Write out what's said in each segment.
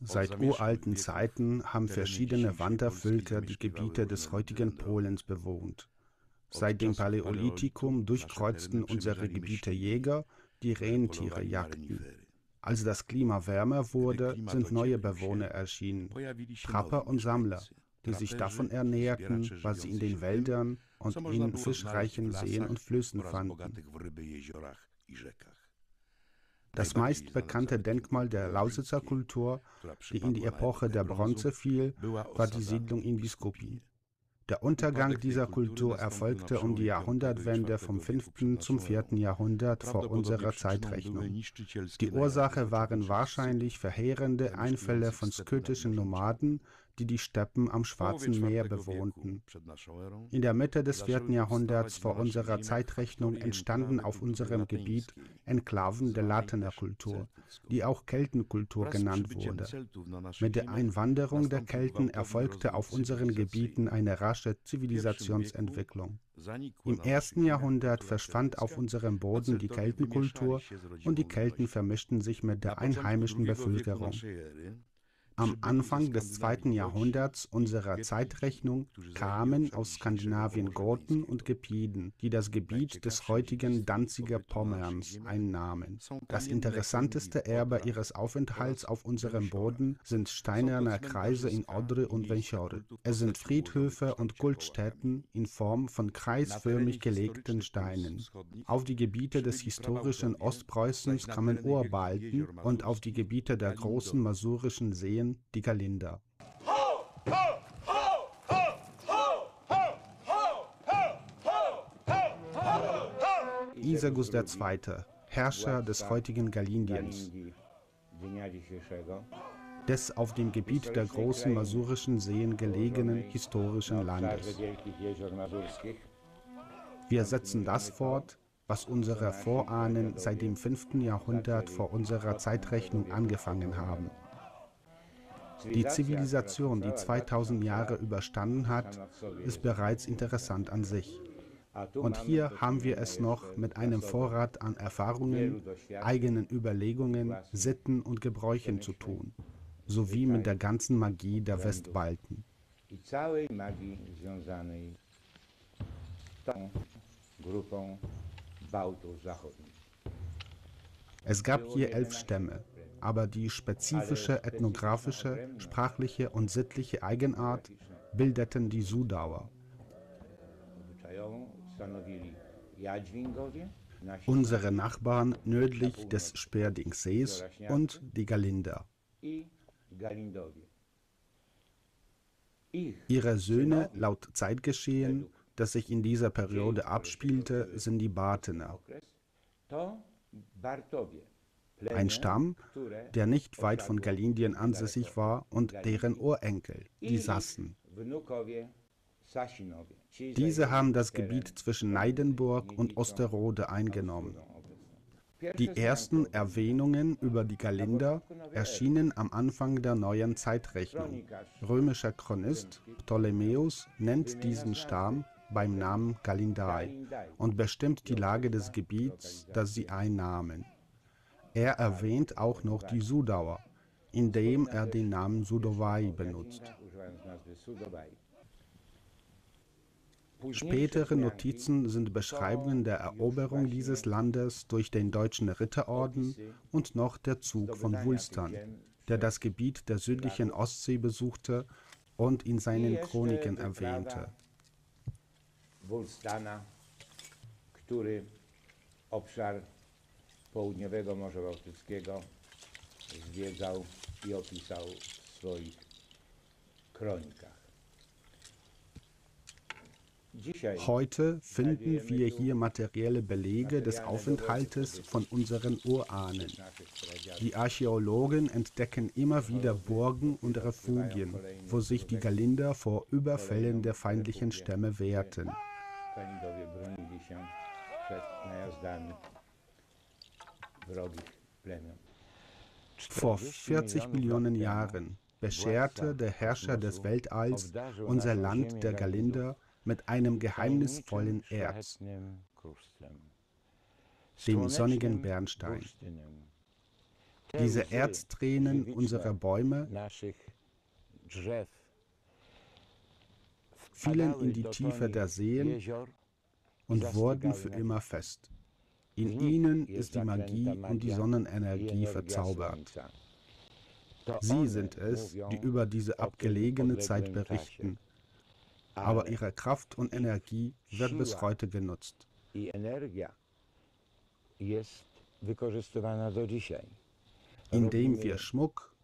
Seit uralten Zeiten haben verschiedene Wandervölker die Gebiete des heutigen Polens bewohnt. Seit dem Paläolithikum durchkreuzten unsere Gebiete Jäger, die Rentiere jagten. Als das Klima wärmer wurde, sind neue Bewohner erschienen, Trapper und Sammler, die sich davon ernährten, was sie in den Wäldern und in fischreichen Seen und Flüssen fanden. Das meist bekannte Denkmal der Lausitzer Kultur, die in die Epoche der Bronze fiel, war die Siedlung in Biskupi. Der Untergang dieser Kultur erfolgte um die Jahrhundertwende vom 5. zum 4. Jahrhundert vor unserer Zeitrechnung. Die Ursache waren wahrscheinlich verheerende Einfälle von skytischen Nomaden, die die Steppen am Schwarzen Meer bewohnten. In der Mitte des 4. Jahrhunderts vor unserer Zeitrechnung entstanden auf unserem Gebiet Enklaven der Latener Kultur, die auch Keltenkultur genannt wurde. Mit der Einwanderung der Kelten erfolgte auf unseren Gebieten eine rasche Zivilisationsentwicklung. Im ersten Jahrhundert verschwand auf unserem Boden die Keltenkultur und die Kelten vermischten sich mit der einheimischen Bevölkerung. Am Anfang des zweiten Jahrhunderts unserer Zeitrechnung kamen aus Skandinavien Goten und Gepiden, die das Gebiet des heutigen Danziger Pommerns einnahmen. Das interessanteste Erbe ihres Aufenthalts auf unserem Boden sind steinerne Kreise in Odry und Węchory. Es sind Friedhöfe und Kultstätten in Form von kreisförmig gelegten Steinen. Auf die Gebiete des historischen Ostpreußens kamen Urbalten und auf die Gebiete der großen masurischen Seen Italien die Galinda. Isagus II., Herrscher des heutigen Galindiens, des auf dem Gebiet der großen masurischen Seen gelegenen historischen Landes. Wir setzen das fort, was unsere Vorahnen seit dem 5. Jahrhundert vor unserer Zeitrechnung angefangen haben. Die Zivilisation, die 2000 Jahre überstanden hat, ist bereits interessant an sich. Und hier haben wir es noch mit einem Vorrat an Erfahrungen, eigenen Überlegungen, Sitten und Gebräuchen zu tun, sowie mit der ganzen Magie der Westbalten. Es gab hier elf Stämme, aber die spezifische ethnografische, sprachliche und sittliche Eigenart bildeten die Sudauer. Unsere Nachbarn nördlich des Sperdingsees und die Galinder. Ihre Söhne laut Zeitgeschehen, das sich in dieser Periode abspielte, sind die Bartener. Ein Stamm, der nicht weit von Galindien ansässig war und deren Urenkel, die Sassen. Diese haben das Gebiet zwischen Neidenburg und Osterode eingenommen. Die ersten Erwähnungen über die Galinder erschienen am Anfang der neuen Zeitrechnung. Römischer Chronist Ptolemäus nennt diesen Stamm beim Namen Galindai und bestimmt die Lage des Gebiets, das sie einnahmen. Er erwähnt auch noch die Sudauer, indem er den Namen Sudowai benutzt. Spätere Notizen sind Beschreibungen der Eroberung dieses Landes durch den deutschen Ritterorden und noch der Zug von Wulstern, der das Gebiet der südlichen Ostsee besuchte und in seinen Chroniken erwähnte. Wulstana, który obszar południowego Morza Bałtyckiego zwiedzał i opisał w swoich kronikach. Heute finden wir hier materielle Belege des Aufenthaltes von unseren Urahnen. Die Archäologen entdecken immer wieder Burgen und Refugien, wo sich die Galinder vor Überfällen der feindlichen Stämme wehrten. Vor 40 Millionen Jahren bescherte der Herrscher des Weltalls unser Land der Galinder mit einem geheimnisvollen Erz. dem sonnigen Bernstein. Diese Erztränen unserer Bäume fielen in die Tiefe der Seen und wurden für immer fest. In ihnen ist die Magie und die Sonnenenergie verzaubert. Sie sind es, die über diese abgelegene Zeit berichten, aber ihre Kraft und Energie wird bis heute genutzt. Indem wir Schmuck,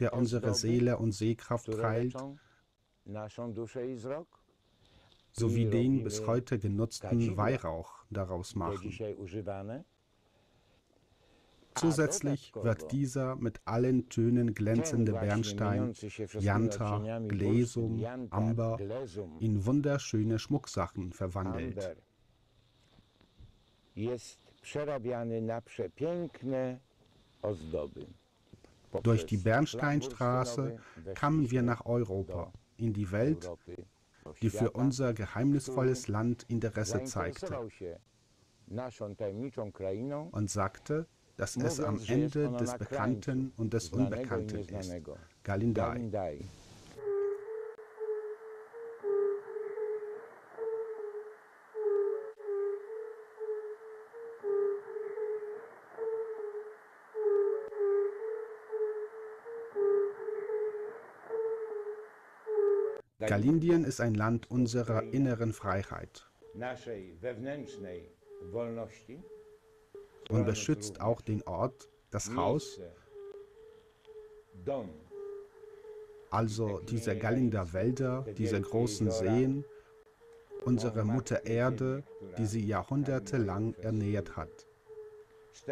der unsere Seele und Sehkraft heilt, sowie den bis heute genutzten Weihrauch daraus machen. Zusätzlich wird dieser mit allen Tönen glänzende Bernstein, Janta, Glesum, Amber in wunderschöne Schmucksachen verwandelt. Durch die Bernsteinstraße kamen wir nach Europa, in die Welt, die für unser geheimnisvolles Land Interesse zeigte und sagte, dass es am Ende des Bekannten und des Unbekannten ist. Galindai. Galindien ist ein Land unserer inneren Freiheit und beschützt auch den Ort, das Haus, also diese Galinder Wälder, diese großen Seen, unsere Mutter Erde, die sie jahrhundertelang ernährt hat.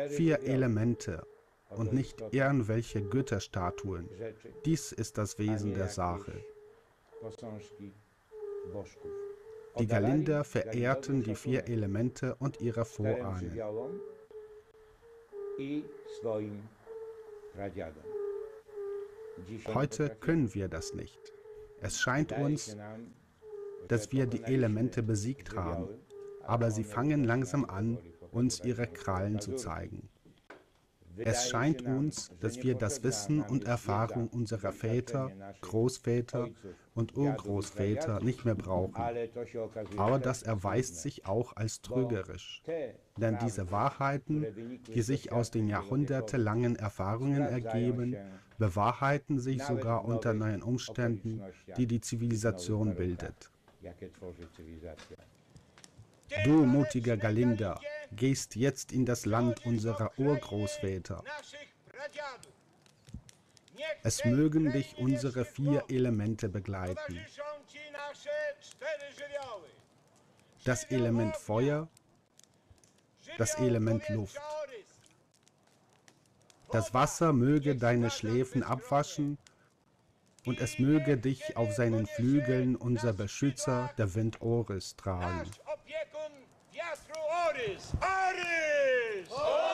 Vier Elemente und nicht irgendwelche Götterstatuen. Dies ist das Wesen der Sache. Die Galinder verehrten die vier Elemente und ihre Vorahnen. Heute können wir das nicht. Es scheint uns, dass wir die Elemente besiegt haben, aber sie fangen langsam an, uns ihre Krallen zu zeigen. Es scheint uns, dass wir das Wissen und Erfahrung unserer Väter, Großväter und Urgroßväter nicht mehr brauchen. Aber das erweist sich auch als trügerisch. Denn diese Wahrheiten, die sich aus den jahrhundertelangen Erfahrungen ergeben, bewahrheiten sich sogar unter neuen Umständen, die die Zivilisation bildet. Du mutiger Galinda, gehst jetzt in das Land unserer Urgroßväter. Es mögen dich unsere vier Elemente begleiten. Das Element Feuer, das Element Luft. Das Wasser möge deine Schläfen abwaschen und es möge dich auf seinen Flügeln unser Beschützer, der Wind Oris, tragen. Oures! Ares! Ares!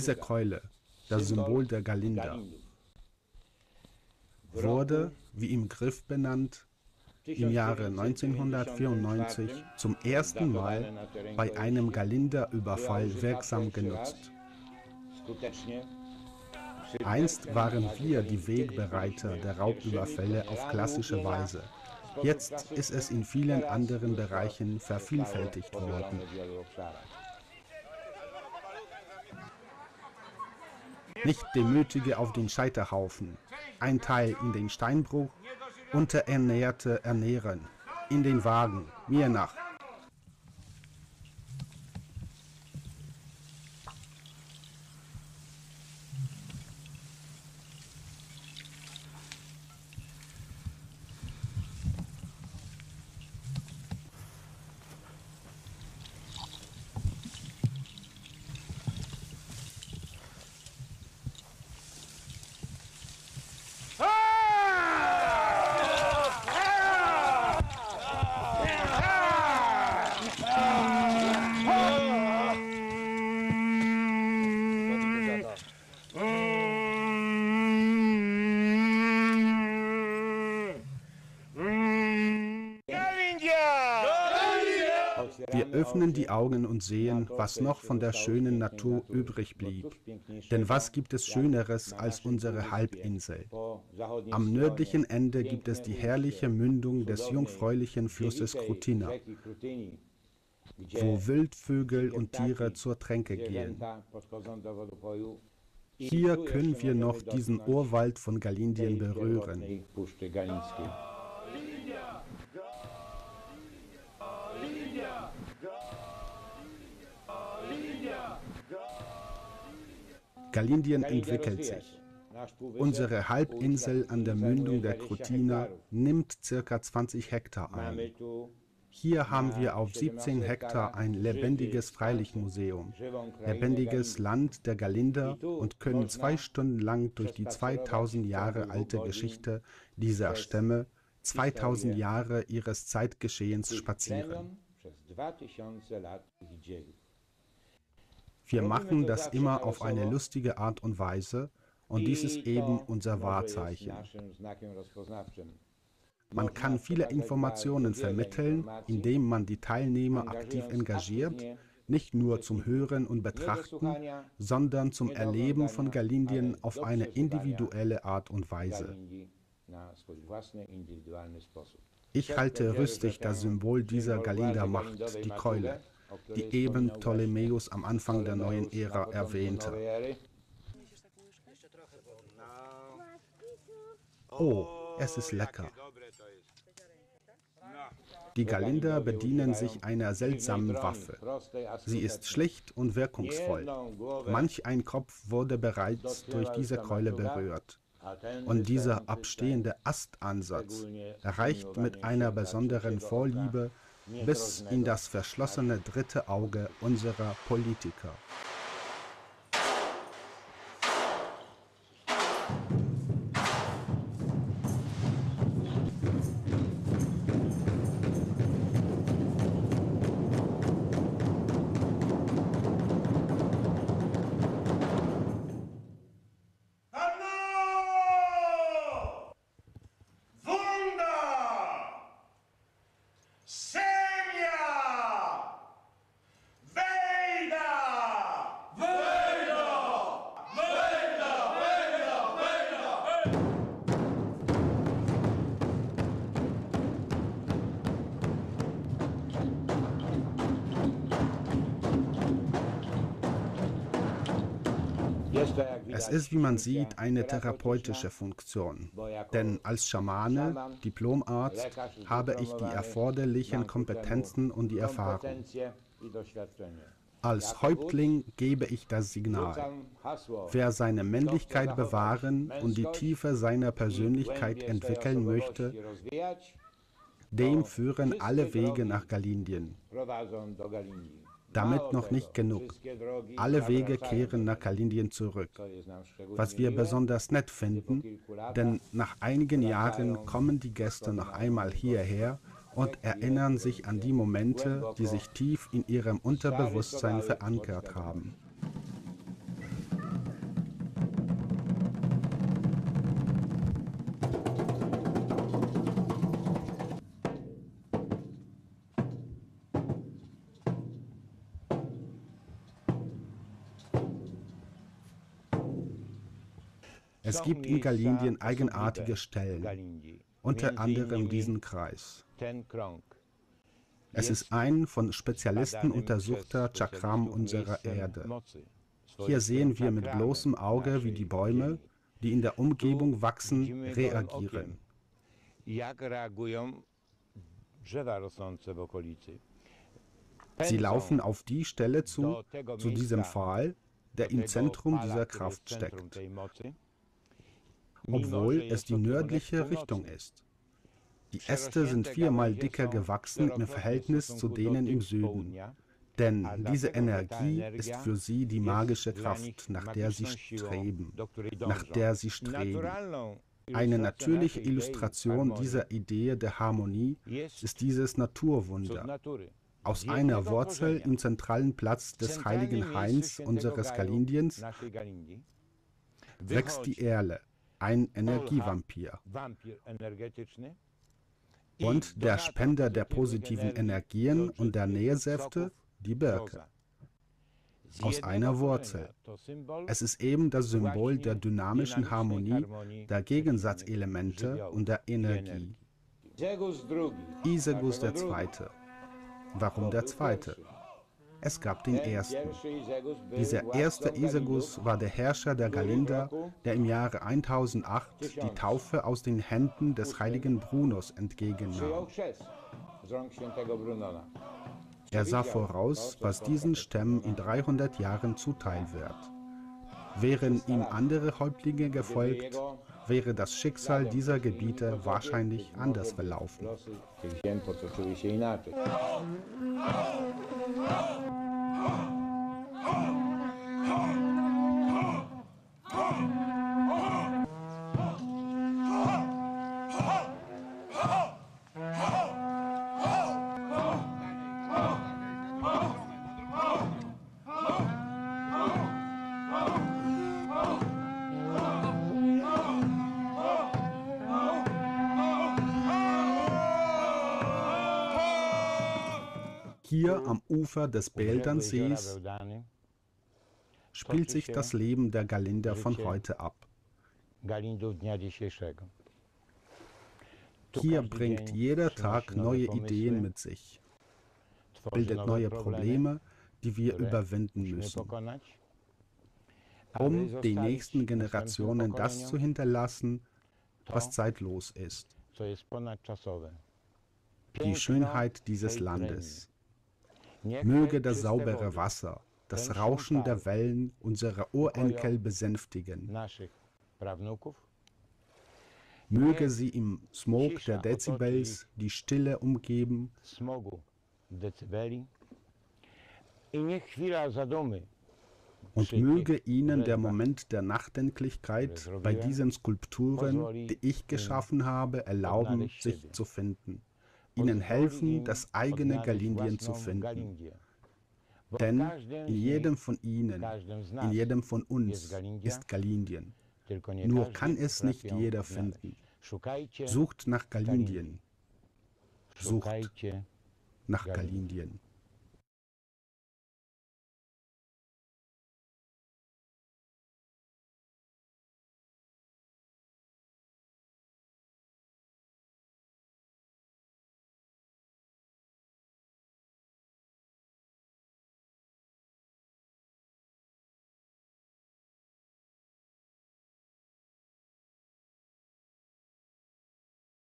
Diese Keule, das Symbol der Galinda, wurde, wie im Griff benannt, im Jahre 1994 zum ersten Mal bei einem Galinda-Überfall wirksam genutzt. Einst waren wir die Wegbereiter der Raubüberfälle auf klassische Weise. Jetzt ist es in vielen anderen Bereichen vervielfältigt worden. Nicht demütige auf den Scheiterhaufen, ein Teil in den Steinbruch, Unterernährte ernähren, in den Wagen, mir nach. Wir öffnen die Augen und sehen, was noch von der schönen Natur übrig blieb. Denn was gibt es Schöneres als unsere Halbinsel? Am nördlichen Ende gibt es die herrliche Mündung des jungfräulichen Flusses Krutina, wo Wildvögel und Tiere zur Tränke gehen. Hier können wir noch diesen Urwald von Galindien berühren. Galindien entwickelt sich. Unsere Halbinsel an der Mündung der Krutina nimmt ca. 20 Hektar ein. Hier haben wir auf 17 Hektar ein lebendiges Freilichtmuseum, lebendiges Land der Galinder und können zwei Stunden lang durch die 2000 Jahre alte Geschichte dieser Stämme, 2000 Jahre ihres Zeitgeschehens spazieren. Wir machen das immer auf eine lustige Art und Weise. Und dies ist eben unser Wahrzeichen. Man kann viele Informationen vermitteln, indem man die Teilnehmer aktiv engagiert, nicht nur zum Hören und Betrachten, sondern zum Erleben von Galindien auf eine individuelle Art und Weise. Ich halte rüstig das Symbol dieser Galinda-Macht, die Keule die eben Ptolemäus am Anfang der neuen Ära erwähnte. Oh, es ist lecker. Die Galinder bedienen sich einer seltsamen Waffe. Sie ist schlicht und wirkungsvoll. Manch ein Kopf wurde bereits durch diese Keule berührt. Und dieser abstehende Astansatz erreicht mit einer besonderen Vorliebe bis in das verschlossene dritte Auge unserer Politiker. Es ist, wie man sieht, eine therapeutische Funktion. Denn als Schamane, Diplomarzt, habe ich die erforderlichen Kompetenzen und die Erfahrung. Als Häuptling gebe ich das Signal. Wer seine Männlichkeit bewahren und die Tiefe seiner Persönlichkeit entwickeln möchte, dem führen alle Wege nach Galindien. Damit noch nicht genug. Alle Wege kehren nach Kalindien zurück. Was wir besonders nett finden, denn nach einigen Jahren kommen die Gäste noch einmal hierher und erinnern sich an die Momente, die sich tief in ihrem Unterbewusstsein verankert haben. Es gibt in Galindien eigenartige Stellen, unter anderem diesen Kreis. Es ist ein von Spezialisten untersuchter Chakram unserer Erde. Hier sehen wir mit bloßem Auge, wie die Bäume, die in der Umgebung wachsen, reagieren. Sie laufen auf die Stelle zu, zu diesem Pfahl, der im Zentrum dieser Kraft steckt, obwohl es die nördliche Richtung ist. Die Äste sind viermal dicker gewachsen im Verhältnis zu denen im Süden, denn diese Energie ist für sie die magische Kraft, nach der sie streben, nach der sie streben. Eine natürliche Illustration dieser Idee der Harmonie ist dieses Naturwunder. Aus einer Wurzel im zentralen Platz des heiligen Hains unseres Galindiens wächst die Erle, ein Energievampir. Und der Spender der positiven Energien und der Nährsäfte, die Birke. Aus einer Wurzel. Es ist eben das Symbol der dynamischen Harmonie, der Gegensatzelemente und der Energie. Isegus II. Warum der zweite? Es gab den ersten. Dieser erste Isegus war der Herrscher der Galinder, der im Jahre 1008 die Taufe aus den Händen des heiligen Brunos entgegennahm. Er sah voraus, was diesen Stämmen in 300 Jahren zuteil wird. Wären ihm andere Häuptlinge gefolgt, wäre das Schicksal dieser Gebiete wahrscheinlich anders verlaufen. Hier am Ufer des Bäldansees spielt sich das Leben der Galinder von heute ab. Hier bringt jeder Tag neue Ideen mit sich, bildet neue Probleme, die wir überwinden müssen, um den nächsten Generationen das zu hinterlassen, was zeitlos ist. Die Schönheit dieses Landes. Möge das saubere Wasser, das Rauschen der Wellen unserer Urenkel besänftigen. Möge sie im Smog der Dezibels die Stille umgeben. Und möge ihnen der Moment der Nachdenklichkeit bei diesen Skulpturen, die ich geschaffen habe, erlauben, sich zu finden ihnen helfen, das eigene Galindien zu finden. Denn in jedem von ihnen, in jedem von uns ist Galindien. Nur kann es nicht jeder finden. Sucht nach Galindien. Sucht nach Galindien.